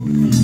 Oh.